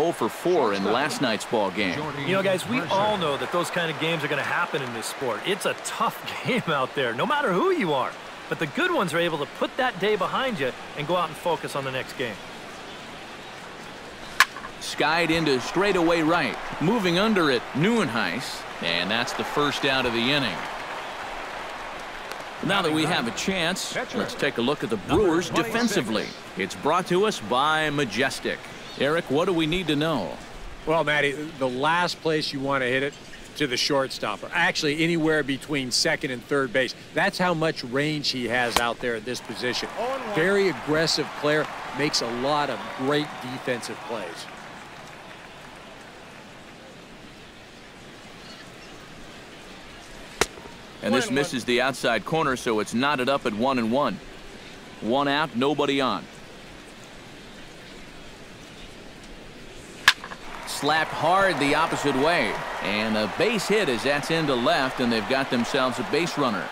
0 for 4 in last night's ball game. You know, guys, we all know that those kind of games are going to happen in this sport. It's a tough game out there, no matter who you are. But the good ones are able to put that day behind you and go out and focus on the next game. Skied into straightaway right. Moving under it, Nieuwenhuis. And that's the first out of the inning. Now that we have a chance, let's take a look at the Brewers defensively. It's brought to us by Majestic. Eric, what do we need to know? Well, Matty, the last place you want to hit it to the shortstop, or actually anywhere between second and third base. That's how much range he has out there at this position. Very aggressive player, makes a lot of great defensive plays. And this misses the outside corner, so it's knotted up at one and one. One out, nobody on. Slapped hard the opposite way. And a base hit as that's into left, and they've got themselves a base runner.